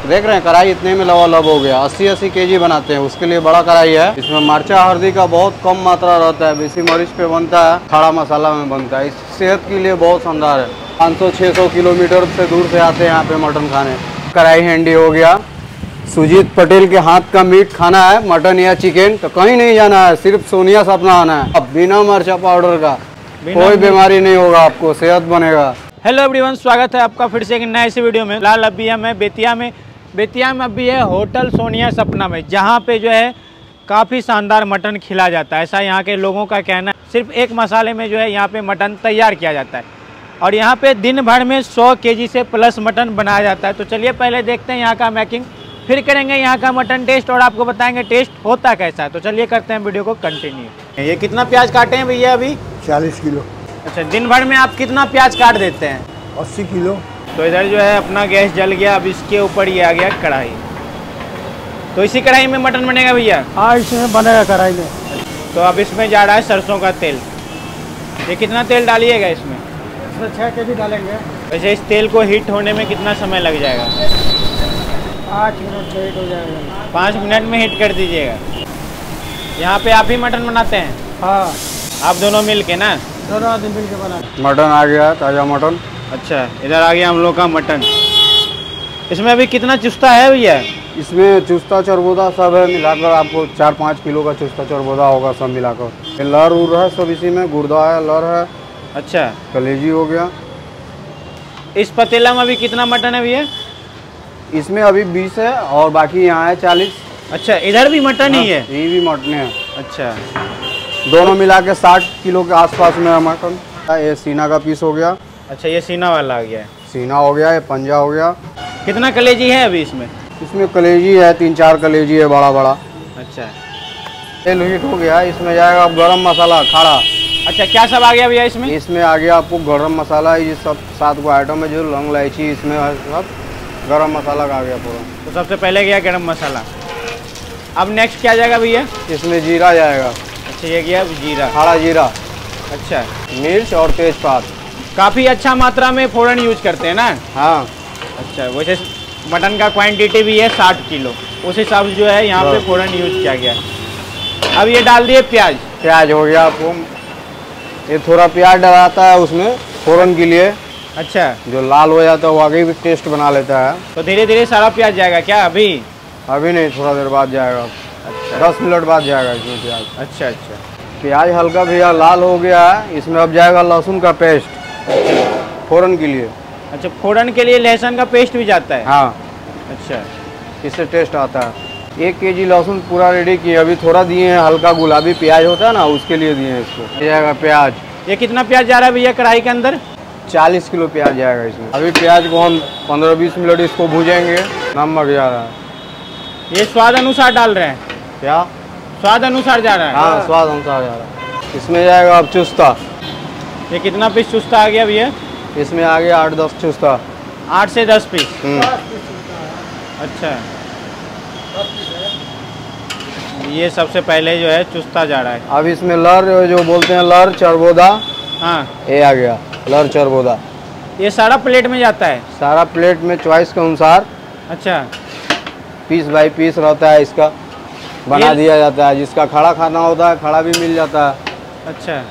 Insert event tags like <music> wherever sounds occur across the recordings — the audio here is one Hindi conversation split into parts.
देख रहे हैं कढ़ाई इतने में लबालब हो गया। अस्सी अस्सी के बनाते हैं उसके लिए बड़ा कढ़ाई है। इसमें मरचा हल्दी का बहुत कम मात्रा रहता है बेसी मरीच पे बनता है खड़ा मसाला में बनता है। इस सेहत के लिए बहुत शानदार है। 500-600 किलोमीटर से दूर से आते हैं यहाँ पे मटन खाने। कढ़ाई हैंडी हो गया। सुजीत पटेल के हाथ का मीट खाना है मटन या चिकन तो कहीं नहीं जाना है सिर्फ़ सोनिया से अपना आना है। अब बिना मरचा पाउडर का कोई बीमारी नहीं होगा आपको सेहत बनेगा। हेलो एवरीवन स्वागत है आपका फिर से एक नए से वीडियो में। लाल हम है बेतिया में। बेतिया में अभी है होटल सोनिया सपना में जहाँ पे जो है काफ़ी शानदार मटन खिला जाता है। ऐसा यहाँ के लोगों का कहना है सिर्फ़ एक मसाले में जो है यहाँ पे मटन तैयार किया जाता है। और यहाँ पे दिन भर में 100 केजी से प्लस मटन बनाया जाता है। तो चलिए पहले देखते हैं यहाँ का मैकिंग फिर करेंगे यहाँ का मटन टेस्ट और आपको बताएँगे टेस्ट होता कैसा है। तो चलिए करते हैं वीडियो को कंटिन्यू। ये कितना प्याज काटे हैं भैया अभी? चालीस किलो। अच्छा दिन भर में आप कितना प्याज काट देते हैं? अस्सी किलो। तो इधर जो है अपना गैस जल गया अब इसके ऊपर ये आ गया कढ़ाई। तो इसी कढ़ाई में मटन बनेगा भैया? हाँ इसमें बनेगा कढ़ाई में। तो अब इसमें जा रहा है सरसों का तेल। ये कितना तेल डालिएगा इसमें? इसमें छः के जी डालेंगे। वैसे इस तेल को हीट होने में कितना समय लग जाएगा? पाँच मिनट लेट हो जाएगा। पाँच मिनट में हीट कर दीजिएगा। यहाँ पे आप ही मटन बनाते हैं? हाँ। आप दोनों मिल के ना? दोनों मिल के बना मटन आ गया ताज़ा मटन। अच्छा इधर आ गया हम लोग का मटन। इसमें अभी कितना चुस्ता है भैया? इसमें चुस्ता चरबोदा सब है मिलाकर आपको चार पाँच किलो का चुस्ता चरबोदा होगा सब मिलाकर। लर उर है सब इसी में गुर्दा है लर है। अच्छा। कलेजी हो गया। इस पतीला में अभी कितना मटन है भैया? इसमें अभी बीस है और बाकी यहाँ है चालीस। अच्छा इधर भी मटन ही है ये भी मटन है। अच्छा। दोनों मिला के साठ किलो के आसपास में है मटन। ये सीना का पीस हो गया। अच्छा ये सीना वाला आ गया है। सीना हो गया ये पंजा हो गया। कितना कलेजी है अभी इसमें? इसमें कलेजी है तीन चार कलेजी है बड़ा बड़ा। अच्छा। तेल हीट हो गया इसमें जाएगा अब गरम मसाला खाड़ा। अच्छा क्या सब आ गया भैया इसमें? इसमें आ गया आपको गरम मसाला ये सब सात को आइटम है जो लौंग इलायची इसमें सब गरम मसाला का आ गया पूरा। तो सबसे पहले गया गरम मसाला। अब नेक्स्ट क्या जाएगा भैया? इसमें जीरा जाएगा। अच्छा ये गया जीरा। खाड़ा जीरा। अच्छा। मिर्च और तेजपात। काफ़ी अच्छा मात्रा में फ़ोरन यूज़ करते हैं ना? हाँ। अच्छा वैसे मटन का क्वांटिटी भी है साठ किलो। उस हिसाब से जो है यहाँ पे फ़ोरन यूज़ किया गया है। अब ये डाल दिए प्याज। प्याज हो गया आपको ये थोड़ा प्याज डलाता है उसमें फ़ोरन के लिए। अच्छा। जो लाल हो जाता है वो आगे भी टेस्ट बना लेता है। तो धीरे धीरे सारा प्याज जाएगा क्या अभी? अभी नहीं थोड़ा देर बाद जाएगा। अच्छा। दस मिनट बाद जाएगा इसमें प्याज। अच्छा अच्छा। प्याज हल्का भैया लाल हो गया है इसमें अब जाएगा लहसुन का पेस्ट फ़ौरन के लिए। अच्छा फ़ौरन के लिए लहसुन का पेस्ट भी जाता है? हाँ। अच्छा। इससे टेस्ट आता है। एक के जी लहसुन पूरा रेडी किए। अभी थोड़ा दिए हैं हल्का गुलाबी प्याज होता है ना उसके लिए दिए हैं इसको। जाएगा प्याज। ये कितना प्याज जा रहा है भैया कढ़ाई के अंदर? चालीस किलो प्याज जाएगा इसमें। अभी प्याज को हम पंद्रह बीस मिनट इसको भूजेंगे। नमक जा रहा है। ये स्वाद अनुसार डाल रहे हैं? क्या? स्वाद अनुसार जा रहा है? हाँ स्वाद अनुसार जा रहा है। इसमें जाएगा अब चुस्ता। ये कितना पीस चुस्ता आ गया भैया? इसमें आ गया आठ दस चुस्ता आठ से दस पीस? हम्म, अच्छा। ये सबसे पहले जो है चुस्ता जा रहा है। अब इसमें लर जो बोलते हैं लर चरबोदा हाँ। ये आ गया लर चरबोदा। ये सारा प्लेट में जाता है? सारा प्लेट में चॉइस के अनुसार अच्छा। पीस बाई पीस रहता है इसका। बना दिया जाता है। जिसका खड़ा खाना होता है खड़ा भी मिल जाता है। अच्छा।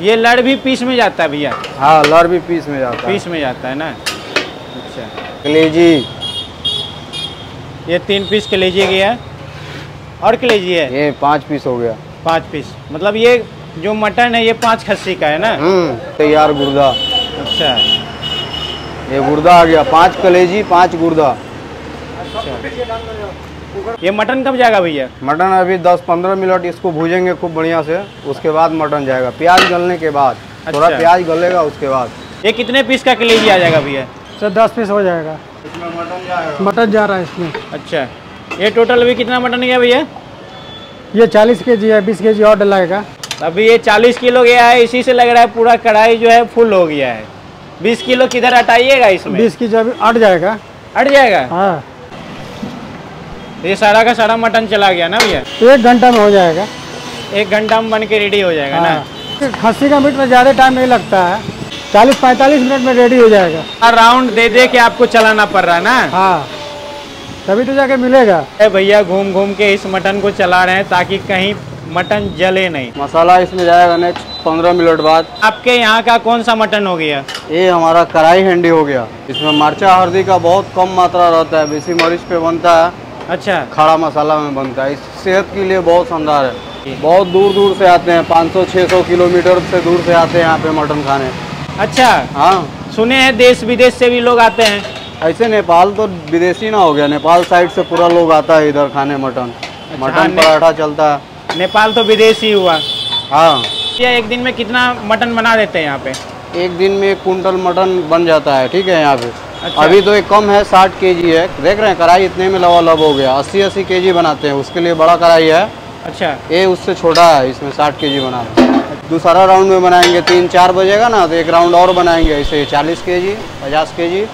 ये लड़ भी पीस में जाता है भैया। हाँ लर भी पीस में जाता है। पीस में जाता है ना? अच्छा। कलेजी। ये तीन पीस कलेजी गया है। और कलेजी है? ये पाँच पीस हो गया। पाँच पीस। मतलब ये जो मटन है ये पाँच खस्सी का है ना? हम्म तैयार गुर्दा। अच्छा। ये गुर्दा आ गया। पाँच कलेजी पाँच गुर्दा। ये मटन कब जाएगा भैया? मटन अभी 10-15 मिनट इसको भूजेंगे खूब बढ़िया से उसके बाद मटन जाएगा। प्याज गलने के बाद थोड़ा अच्छा। प्याज गलेगा उसके बाद। ये कितने पीस का कलेजी आ जाएगा भैया? सर दस पीस हो जाएगा। इसमें मटन जाएगा मटन जा रहा है इसमें। अच्छा। ये टोटल अभी कितना मटन गया भैया? ये चालीस के जी है बीस के जी और डलाएगा। अभी ये चालीस किलो गया है इसी से लग रहा है पूरा कढ़ाई जो है फुल हो गया है। बीस किलो किधर हटाइएगा इसमें? बीस की जो अभी अट जाएगा। अट जाएगा? हाँ। ये सारा का सारा मटन चला गया ना भैया? एक घंटा में हो जाएगा। एक घंटा में बन के रेडी हो जाएगा ना? हाँ। खस्सी का मीट में ज़्यादा टाइम नहीं लगता है। चालीस पैंतालीस मिनट में रेडी हो जाएगा। हर राउंड दे दे के आपको चलाना पड़ रहा है ना? हाँ। तभी तो जाके मिलेगा। भैया घूम घूम के इस मटन को चला रहे हैं ताकि कहीं मटन जले नहीं। मसाला इसमें जाएगा नेक्स्ट पंद्रह मिनट बाद। आपके यहाँ का कौन सा मटन हो गया? ये हमारा कढ़ाई हैंडी हो गया। इसमें मरचा हल्दी का बहुत कम मात्रा रहता है बेसी मरीच पे बनता है। अच्छा। खड़ा मसाला में बनता है। सेहत के लिए बहुत शानदार है। बहुत दूर दूर से आते हैं 500-600 किलोमीटर से दूर से आते हैं यहाँ पे मटन खाने। अच्छा। हाँ। सुने हैं देश विदेश से भी लोग आते हैं। ऐसे नेपाल तो विदेशी ना हो गया। नेपाल साइड से पूरा लोग आता है इधर खाने मटन। हाँ, मटन पराठा चलता है। नेपाल तो विदेशी हुआ। हाँ। ये एक दिन में कितना मटन बना देते हैं यहाँ पे? एक दिन में एक कुंटल मटन बन जाता है। ठीक है यहाँ पे। अच्छा। अभी तो एक कम है साठ के जी है। देख रहे हैं कढ़ाई इतने में लवालब हो गया। अस्सी अस्सी के जी बनाते हैं उसके लिए बड़ा कढ़ाई है। अच्छा। ये उससे छोटा है इसमें साठ के जी बना रहे दूसरा राउंड में बनाएँगे तीन चार बजेगा ना तो एक राउंड और बनाएँगे ऐसे चालीस के जी पचास के जी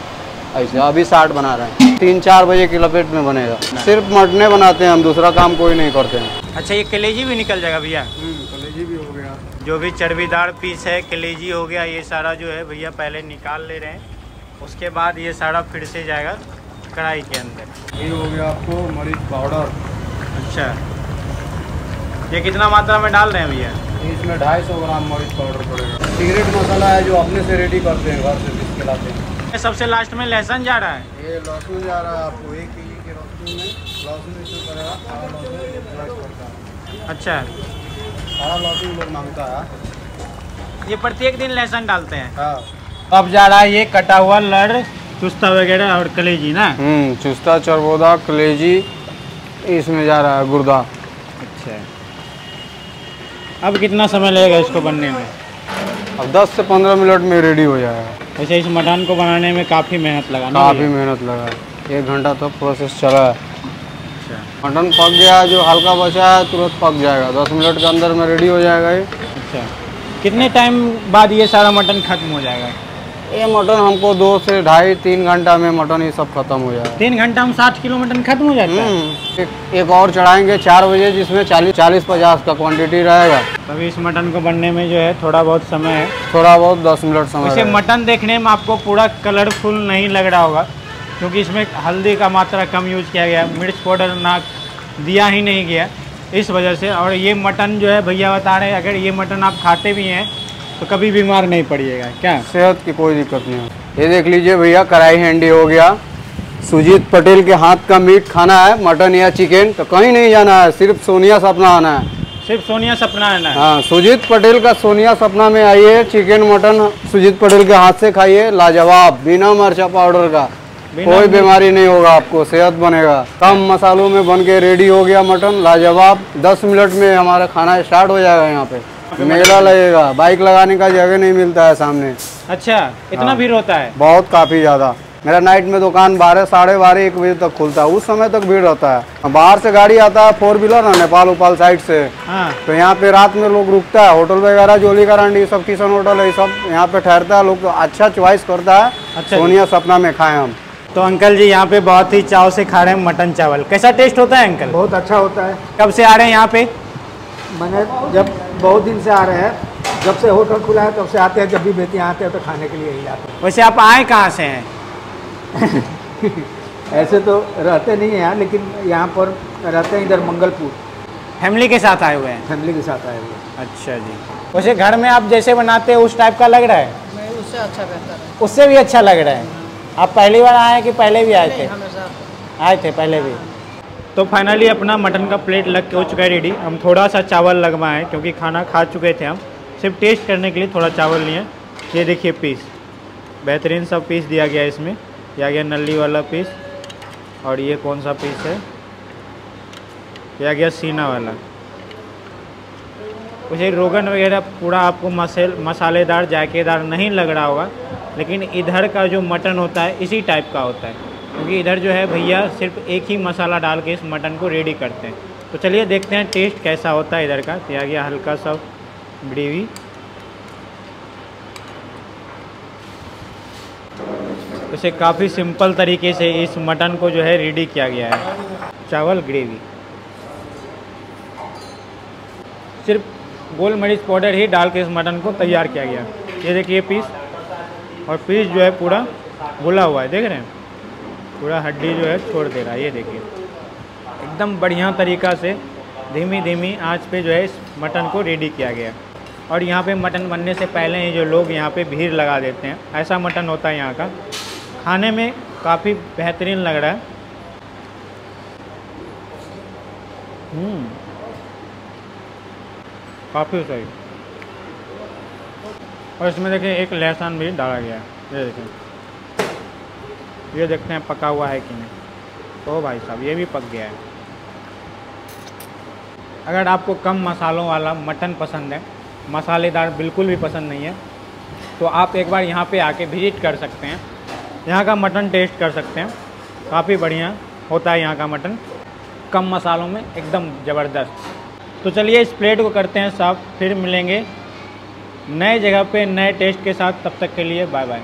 ऐसे। अभी साठ बना रहे हैं। तीन चार बजे की लपेट में बनेगा। सिर्फ़ मटने बनाते हैं हम दूसरा काम कोई नहीं करते हैं। अच्छा ये कलेजी भी निकल जाएगा भैया? कलेजी भी हो गया। जो भी चर्बीदार पीस है कलेजी हो गया ये सारा जो है भैया पहले निकाल ले रहे हैं। उसके बाद ये सारा फिर से जाएगा कढ़ाई के अंदर। ये हो गया आपको मरीच पाउडर। अच्छा। ये कितना मात्रा में डाल रहे हैं भैया? इसमें ढाई सौ ग्राम मरीच पाउडर पड़ेगा। सिगरेट मसाला है जो अपने से रेडी करते हैं घर से पीस के लाते हैं। सबसे लास्ट में लहसुन जा रहा है? ये लहसुन जा रहा है आपको एक के जी के लहसुन में। लहसुन इसमें पड़ेगा अच्छा। हरा लहसुन लोग माँगता है। ये प्रत्येक दिन लहसुन डालते हैं? हाँ। अब जा रहा है ये कटा हुआ लड़ चुस्ता वगैरह और कलेजी ना? हम्म चुस्ता चरबोदा कलेजी इसमें जा रहा है गुर्दा। अच्छा। अब कितना समय लगेगा इसको बनने में? अब 10 से 15 मिनट में रेडी हो जाएगा। वैसे इस मटन को बनाने में काफ़ी मेहनत लगा काफ़ी मेहनत लगा। एक घंटा तो प्रोसेस चला है। अच्छा। मटन पक गया जो हल्का बचा है तुरंत पक जाएगा। दस मिनट के अंदर में रेडी हो जाएगा ये। अच्छा। कितने टाइम बाद ये सारा मटन खत्म हो जाएगा? ये मटन हमको दो से ढाई तीन घंटा में मटन ये सब खत्म हो जाएगा तीन घंटा में साठ किलो मटन खत्म हो जाता है? हम्म, एक, एक और चढ़ाएँगे चार बजे जिसमें चालीस चालीस पचास का क्वांटिटी रहेगा। अभी इस मटन को बनने में जो है थोड़ा बहुत समय है। थोड़ा बहुत दस मिनट समय रहेगा। मटन देखने में आपको पूरा कलरफुल नहीं लग रहा होगा क्योंकि इसमें हल्दी का मात्रा कम यूज़ किया गया मिर्च पाउडर ना दिया ही नहीं गया। इस वजह से और ये मटन जो है भैया बता रहे हैं अगर ये मटन आप खाते भी हैं तो कभी बीमार नहीं पड़िएगा क्या? सेहत की कोई दिक्कत नहीं है। ये देख लीजिए भैया कढ़ाई हैंडी हो गया। सुजीत पटेल के हाथ का मीट खाना है मटन या चिकन तो कहीं नहीं जाना है सिर्फ़ सोनिया सपना आना है। सिर्फ़ सोनिया सपना आना है? हाँ सुजीत पटेल का सोनिया सपना में आइए चिकन मटन सुजीत पटेल के हाथ से खाइए लाजवाब बिना मरचा पाउडर का। कोई बीमारी नहीं होगा आपको सेहत बनेगा। कम मसालों में बन के रेडी हो गया मटन लाजवाब। दस मिनट में हमारा खाना स्टार्ट हो जाएगा यहाँ पे। मेला लगेगा। बाइक लगाने का जगह नहीं मिलता है सामने। अच्छा इतना हाँ। भीड़ होता है? बहुत काफ़ी ज़्यादा। मेरा नाइट में दुकान बारह साढ़े बारह एक बजे तक खुलता है। उस समय तक भीड़ रहता है। बाहर से गाड़ी आता है फोर व्हीलर ना नेपाल उपाल साइड से। हाँ। तो यहाँ पे रात में लोग रुकता है। होटल वगैरह जोली करांडी सब किशन होटल है सब यहाँ पे ठहरता है। लोग तो अच्छा च्वाइस करता है। अच्छा। सोनिया सपना में खाए हम। तो अंकल जी यहाँ पे बहुत ही चाव से खा रहे हैं मटन चावल। कैसा टेस्ट होता है अंकल? बहुत अच्छा होता है। कब से आ रहे हैं यहाँ पे? मैंने जब बहुत दिन से आ रहे हैं जब से होटल खुला है तब से आते हैं जब भी बेटियाँ आते हैं तो खाने के लिए ही आते हैं। वैसे आप आए कहाँ से हैं? हैं <laughs> ऐसे तो रहते नहीं हैं यहाँ लेकिन यहाँ पर रहते हैं इधर मंगलपुर। फैमिली के साथ आए हुए हैं? फैमिली के साथ आए हुए हैं। अच्छा जी। वैसे घर में आप जैसे बनाते हैं उस टाइप का लग रहा है? उससे अच्छा बेहतर है। उससे भी अच्छा लग रहा है? आप पहली बार आए हैं कि पहले भी आए थे? आए थे पहले भी? तो फाइनली अपना मटन का प्लेट लग के हो चुका है रेडी हम थोड़ा सा चावल लगवाएँ, क्योंकि खाना खा चुके थे हम। सिर्फ़ टेस्ट करने के लिए थोड़ा चावल लिए। ये देखिए पीस बेहतरीन सा पीस दिया गया है इसमें। ये आ गया नली वाला पीस और ये कौन सा पीस है? ये आ गया सीना वाला। वैसे रोगन वगैरह पूरा आपको मसल मसालेदार, जायकेदार नहीं लग रहा होगा, लेकिन इधर का जो मटन होता है, इसी टाइप का होता है। क्योंकि इधर जो है भैया सिर्फ़ एक ही मसाला डाल के इस मटन को रेडी करते हैं। तो चलिए देखते हैं टेस्ट कैसा होता है इधर का। तो ये आ गया हल्का सा ग्रेवी। वैसे काफ़ी सिंपल तरीके से इस मटन को जो है रेडी किया गया है। चावल ग्रेवी। सिर्फ़ गोल मरीच पाउडर ही डाल के इस मटन को तैयार किया गया। ये देखिए पीस और पीस जो है पूरा घुला हुआ है, देख रहे हैं? पूरा हड्डी जो है छोड़ दे रहा है, ये देखिए। एकदम बढ़िया तरीका से धीमी धीमी आँच पे जो है इस मटन को रेडी किया गया। और यहाँ पे मटन बनने से पहले ही जो लोग यहाँ पे भीड़ लगा देते हैं, ऐसा मटन होता है यहाँ का। खाने में काफ़ी बेहतरीन लग रहा है। हम्म। काफ़ी सही। और इसमें देखिए एक लहसुन भी डाला गया है, ये देखिए। ये देखते हैं पका हुआ है कि नहीं। तो भाई साहब, ये भी पक गया है। अगर आपको कम मसालों वाला मटन पसंद है, मसालेदार बिल्कुल भी पसंद नहीं है तो आप एक बार यहाँ पे आके विज़िट कर सकते हैं। यहाँ का मटन टेस्ट कर सकते हैं। काफ़ी बढ़िया होता है यहाँ का मटन। कम मसालों में एकदम ज़बरदस्त। तो चलिए इस प्लेट को करते हैं साफ़, फिर मिलेंगे नए जगह पे, नए टेस्ट के साथ। तब तक के लिए बाय बाय